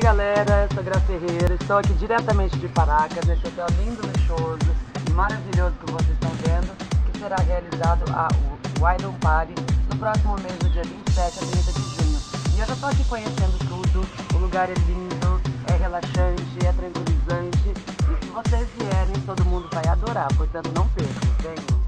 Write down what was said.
galera, eu sou Graça Ferreira, estou aqui diretamente de Paracas, nesse hotel lindo, luxuoso e maravilhoso que vocês estão vendo, que será realizado a Wild Party no próximo mês, no dia 27 a 30 de junho. E eu já estou aqui conhecendo tudo, o lugar é lindo, é relaxante, é tranquilizante, e se vocês vierem, todo mundo vai adorar, portanto não percam, venham!